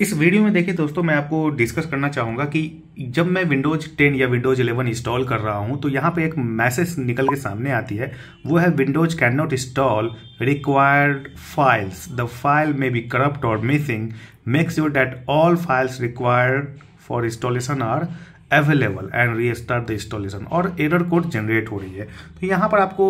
इस वीडियो में देखिए दोस्तों, मैं आपको डिस्कस करना चाहूँगा कि जब मैं विंडोज़ 10 या विंडोज़ 11 इंस्टॉल कर रहा हूँ तो यहाँ पे एक मैसेज निकल के सामने आती है। वो है Windows can not install required files the file may be corrupt or missing make sure that all files required for installation are available and restart the installation और एरर कोड जनरेट हो रही है। तो यहाँ पर आपको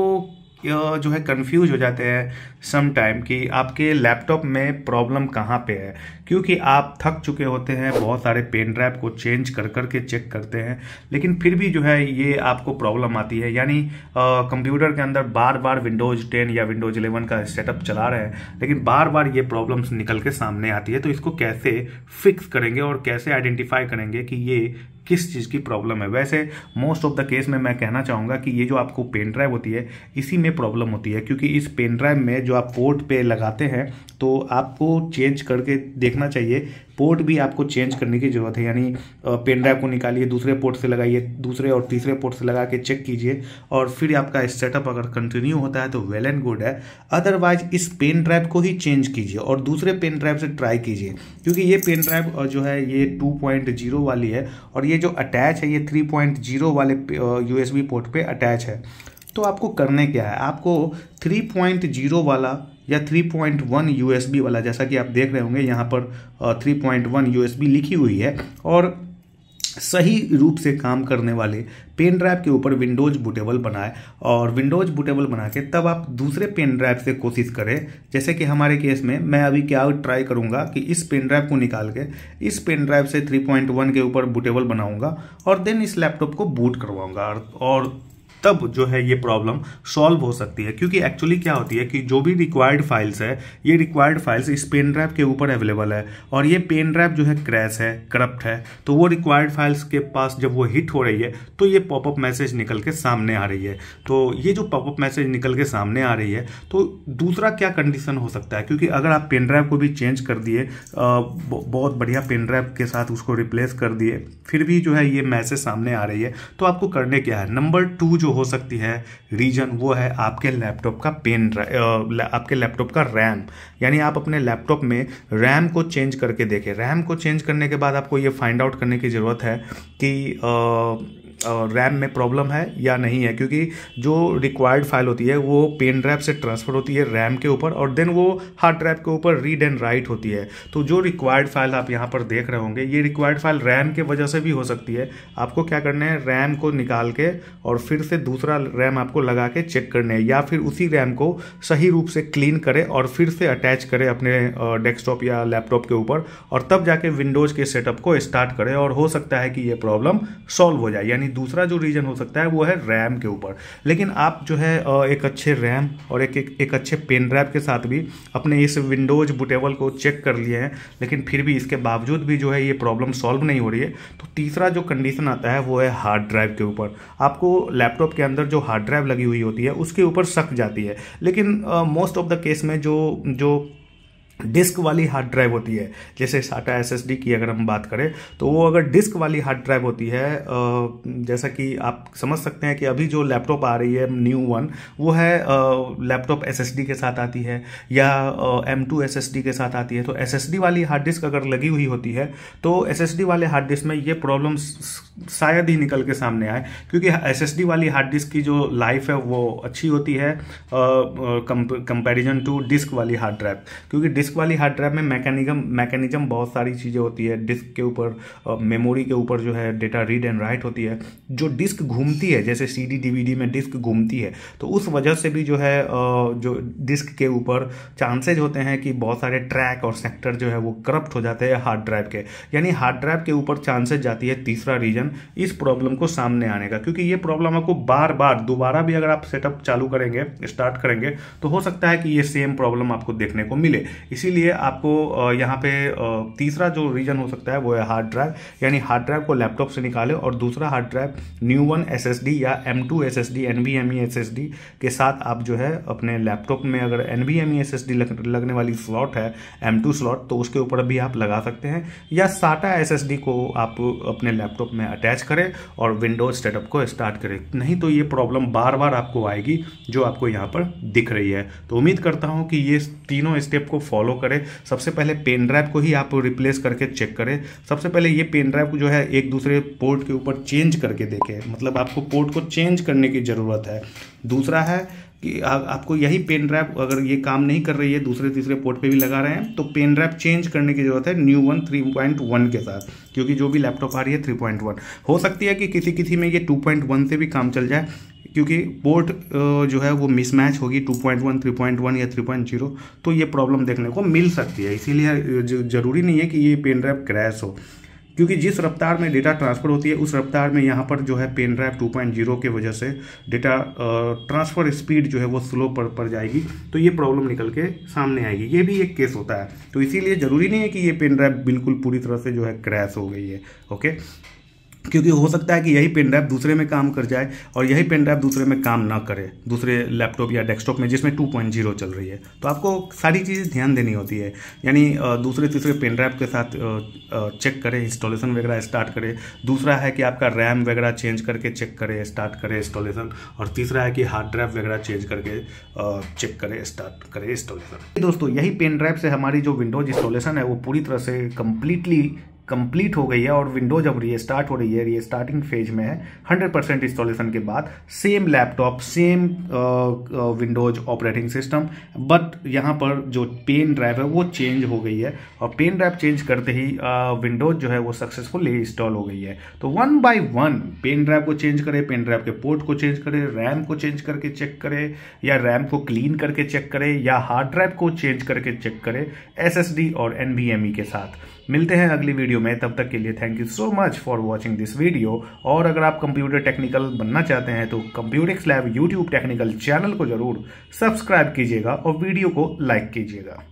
जो है कंफ्यूज हो जाते हैं सम टाइम कि आपके लैपटॉप में प्रॉब्लम कहाँ पे है? क्योंकि आप थक चुके होते हैं, बहुत सारे पेन ड्राइव को चेंज कर कर के चेक करते हैं, लेकिन फिर भी जो है ये आपको प्रॉब्लम आती है। यानी कंप्यूटर के अंदर बार बार विंडोज़ 10 या विंडोज़ 11 का सेटअप चला रहे हैं, लेकिन बार बार ये प्रॉब्लम्स निकल के सामने आती है। तो इसको कैसे फिक्स करेंगे और कैसे आइडेंटिफाई करेंगे कि ये किस चीज़ की प्रॉब्लम है। वैसे मोस्ट ऑफ़ द केस में मैं कहना चाहूँगा कि ये जो आपको पेन ड्राइव होती है, इसी में प्रॉब्लम होती है, क्योंकि इस पेन ड्राइव में जो आप पोर्ट पे लगाते हैं तो आपको चेंज करके देखना चाहिए पोर्ट भी आपको चेंज करने की ज़रूरत है, यानी पेन ड्राइव को निकालिए, दूसरे पोर्ट से लगाइए, दूसरे और तीसरे पोर्ट से लगा के चेक कीजिए, और फिर आपका सेटअप अगर कंटिन्यू होता है तो वेल एंड गुड है। अदरवाइज़ इस पेन ड्राइव को ही चेंज कीजिए और दूसरे पेन ड्राइव से ट्राई कीजिए, क्योंकि ये पेन ड्राइव जो है, ये टू वाली है, और ये जो अटैच है, ये थ्री वाले यूएसबी पोर्ट पे अटैच है। तो आपको करने क्या है? आपको 3.0 वाला या 3.1 यूएसबी वाला, जैसा कि आप देख रहे होंगे, यहाँ पर 3.1 यूएसबी लिखी हुई है और सही रूप से काम करने वाले पेन ड्राइव के ऊपर विंडोज़ बूटेबल बनाए और विंडोज़ बूटेबल बना के तब आप दूसरे पेन ड्राइव से कोशिश करें। जैसे कि हमारे केस में, मैं अभी क्या ट्राई करूँगा कि इस पेन ड्राइव को निकाल के इस पेन ड्राइव से 3.1 के ऊपर बूटेबल बनाऊँगा और देन इस लैपटॉप को बूट करवाऊँगा। और तब जो है ये प्रॉब्लम सॉल्व हो सकती है। क्योंकि एक्चुअली क्या होती है कि जो भी रिक्वायर्ड फाइल्स है, ये रिक्वायर्ड फाइल्स इस पेन ड्राइव के ऊपर अवेलेबल है और ये पेन ड्राइव जो है क्रैश है करप्ट है तो वो रिक्वायर्ड फाइल्स के पास जब वो हिट हो रही है तो ये पॉपअप मैसेज निकल के सामने आ रही है। तो ये जो पॉपअप मैसेज निकल के सामने आ रही है तो दूसरा क्या कंडीशन हो सकता है? क्योंकि अगर आप पेन ड्राइव को भी चेंज कर दिए बहुत बढ़िया पेन ड्राइव के साथ उसको रिप्लेस कर दिए, फिर भी जो है ये मैसेज सामने आ रही है तो आपको करने क्या है? नंबर टू जो जो हो सकती है, रीजन वो है आपके लैपटॉप का पेन आपके लैपटॉप का रैम। यानी आप अपने लैपटॉप में रैम को चेंज करके देखें। रैम को चेंज करने के बाद आपको ये फाइंड आउट करने की ज़रूरत है कि रैम में प्रॉब्लम है या नहीं है? क्योंकि जो रिक्वायर्ड फ़ाइल होती है, वो पेन ड्राइव से ट्रांसफ़र होती है रैम के ऊपर और देन वो हार्ड ड्राइव के ऊपर रीड एंड राइट होती है। तो जो रिक्वायर्ड फ़ाइल आप यहाँ पर देख रहे होंगे, ये रिक्वायर्ड फ़ाइल रैम के वजह से भी हो सकती है। आपको क्या करना है? रैम को निकाल के और फिर से दूसरा रैम आपको लगा के चेक करने है या फिर उसी रैम को सही रूप से क्लीन करें और फिर से अटैच करें अपने डेस्कटॉप या लैपटॉप के ऊपर और तब जाके विंडोज़ के सेटअप को स्टार्ट करें और हो सकता है कि ये प्रॉब्लम सॉल्व हो जाए। यानी यानी दूसरा जो रीजन हो सकता है वो है रैम के ऊपर। लेकिन आप जो है एक अच्छे रैम और एक एक, एक अच्छे पेन ड्राइव के साथ भी अपने इस विंडोज़ बुटेबल को चेक कर लिए हैं लेकिन फिर भी इसके बावजूद भी जो है ये प्रॉब्लम सॉल्व नहीं हो रही है। तो तीसरा जो कंडीशन आता है वो है हार्ड ड्राइव के ऊपर। आपको लैपटॉप के अंदर जो हार्ड ड्राइव लगी हुई होती है उसके ऊपर सक जाती है। लेकिन मोस्ट ऑफ़ द केस में जो जो डिस्क वाली हार्ड ड्राइव होती है। जैसे साटा एस की अगर हम बात करें तो वो अगर डिस्क वाली हार्ड ड्राइव होती है जैसा कि आप समझ सकते हैं कि अभी जो लैपटॉप आ रही है, न्यू वन, वो है लैपटॉप एसएसडी के साथ आती है या एम टू एसएसडी के साथ आती है। तो एसएसडी वाली हार्ड डिस्क अगर लगी हुई होती है तो SSD वाले हार्ड डिस्क में ये प्रॉब्लम शायद ही निकल के सामने आए, क्योंकि SSD वाली हार्ड डिस्क की जो लाइफ है, वो अच्छी होती है कंपेरिजन टू डिस्क वाली हार्ड ड्राइव। क्योंकि डिस्क डिस्क वाली हार्ड ड्राइव में मैकेनिज्म मैकेनिज्म बहुत सारी चीज़ें होती है। डिस्क के ऊपर मेमोरी के ऊपर जो है डेटा रीड एंड राइट होती है। जो डिस्क घूमती है, जैसे सी डी में डिस्क घूमती है तो उस वजह से भी जो है जो डिस्क के ऊपर चांसेज होते हैं कि बहुत सारे ट्रैक और सेक्टर जो है वो करप्ट हो जाते हैं हार्ड ड्राइव के। यानी हार्ड ड्राइव के ऊपर चांसेज जाती है तीसरा रीजन इस प्रॉब्लम को सामने आने का। क्योंकि ये प्रॉब्लम आपको बार बार दोबारा भी अगर आप सेटअप चालू करेंगे स्टार्ट करेंगे तो हो सकता है कि ये सेम प्रॉब्लम आपको देखने को मिले। इसीलिए आपको यहाँ पे तीसरा जो रीजन हो सकता है वो है हार्ड ड्राइव यानी हार्ड ड्राइव को लैपटॉप से निकाले और दूसरा hard drive new one SSD या एम टू एस एस के साथ आप जो है अपने लैपटॉप में अगर एन बी एम लगने वाली स्लॉट है एम टू स्लॉट तो उसके ऊपर भी आप लगा सकते हैं। या साटा एस को आप अपने लैपटॉप में अटैच करें और विंडोज़ सेटअप को स्टार्ट करें। नहीं तो ये प्रॉब्लम बार बार आपको आएगी, जो आपको यहाँ पर दिख रही है। तो उम्मीद करता हूँ कि ये तीनों स्टेप को फॉलो फॉलो करें। सबसे पहले पेन ड्राइव को ही आप रिप्लेस करके चेक करें। सबसे पहले ये पेन ड्राइव को जो है एक दूसरे पोर्ट के ऊपर चेंज करके देखें। मतलब आपको पोर्ट को चेंज करने की ज़रूरत है। दूसरा है कि आ, आपको यही पेन ड्राइव अगर ये काम नहीं कर रही है दूसरे तीसरे पोर्ट पे भी लगा रहे हैं तो पेन ड्राइव चेंज करने की ज़रूरत है new one three point one के साथ। क्योंकि जो भी लैपटॉप आ रही है थ्री पॉइंट वन हो सकती है कि किसी किसी में ये टू पॉइंट वन से भी काम चल जाए। क्योंकि पोर्ट जो है वो मिसमैच होगी 2.1, 3.1 या 3.0 तो ये प्रॉब्लम देखने को मिल सकती है। इसीलिए ज़रूरी नहीं है कि ये पेन ड्राइव क्रैश हो। क्योंकि जिस रफ्तार में डेटा ट्रांसफ़र होती है उस रफ्तार में यहाँ पर जो है पेन ड्राइव 2.0 के वजह से डेटा ट्रांसफ़र स्पीड जो है वो स्लो पर पड़ जाएगी तो ये प्रॉब्लम निकल के सामने आएगी। ये भी एक केस होता है। तो इसीलिए ज़रूरी नहीं है कि ये पेन ड्राइव बिल्कुल पूरी तरह से जो है क्रैश हो गई है ओके क्योंकि हो सकता है कि यही पेन ड्राइव दूसरे में काम कर जाए और यही पेन ड्राइव दूसरे में काम ना करे, दूसरे लैपटॉप या डेस्कटॉप में जिसमें 2.0 चल रही है। तो आपको सारी चीज़ें ध्यान देनी होती है। यानी दूसरे तीसरे पेन ड्राइव के साथ चेक करें इंस्टॉलेशन वगैरह स्टार्ट करें। दूसरा है कि आपका रैम वगैरह चेंज करके चेक करें स्टार्ट करें इंस्टॉलेशन और तीसरा है कि हार्ड ड्राइव वगैरह चेंज करके चेक करें स्टार्ट करें इंस्टॉलेशन दोस्तों, यही पेन ड्राइव से हमारी जो विंडोज़ इंस्टॉलेशन है, वो पूरी तरह से कंप्लीटली कंप्लीट हो गई है और विंडोज़ अब रीस्टार्ट हो रही है ये स्टार्टिंग फ़ेज़ में है 100 परसेंट इंस्टॉलेशन के बाद same laptop same Windows operating system but यहाँ पर जो पेन ड्राइव है वो चेंज हो गई है और पेन ड्राइव चेंज करते ही विंडोज़ uh, जो है वो सक्सेसफुली इंस्टॉल हो गई है। तो one by one pen drive को चेंज करें पेन ड्राइव के पोर्ट को चेंज करें रैम को चेंज करके चेक करें या रैम को क्लीन करके चेक करें या हार्ड ड्राइव को चेंज करके चेक करें एस और एनवीएमई के साथ। मिलते हैं अगली वीडियो में, तब तक के लिए thank you so much for watching this video और अगर आप कंप्यूटर टेक्निकल बनना चाहते हैं तो computer lab YouTube technical channel को ज़रूर सब्सक्राइब कीजिएगा और वीडियो को लाइक कीजिएगा।